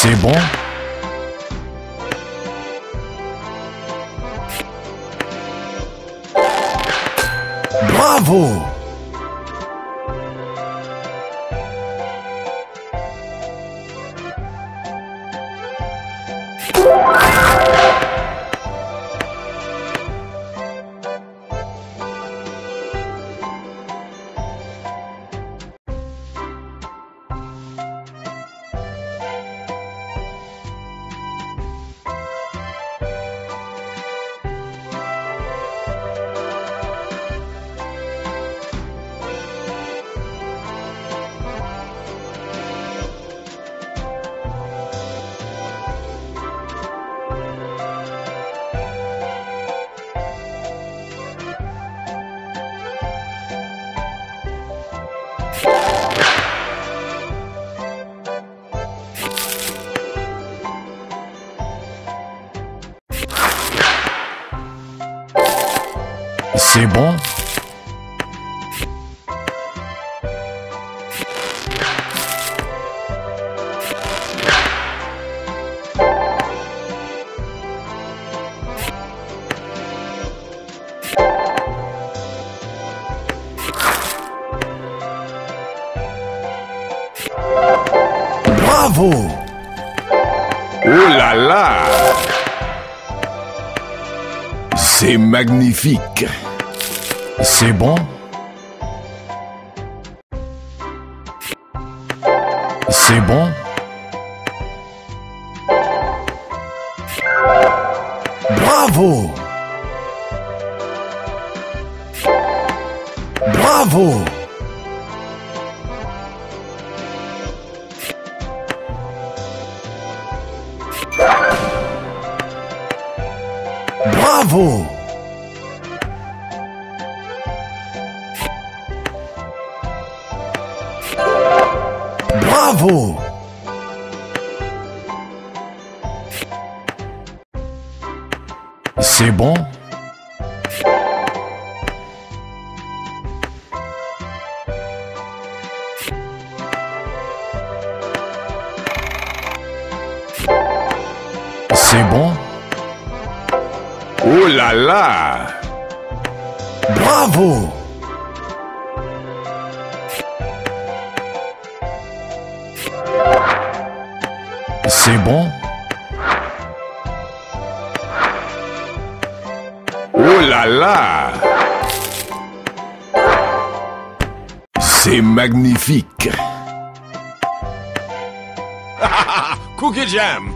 C'est bon Bravo C'est bon. Bravo. Oh là là C'est magnifique. C'est bon? C'est bon? Bravo! Bravo Bravo! Bravo! C'est bon? C'est bon? Oh là là. Bravo. C'est bon. Oh là là. C'est magnifique. Cookie Jam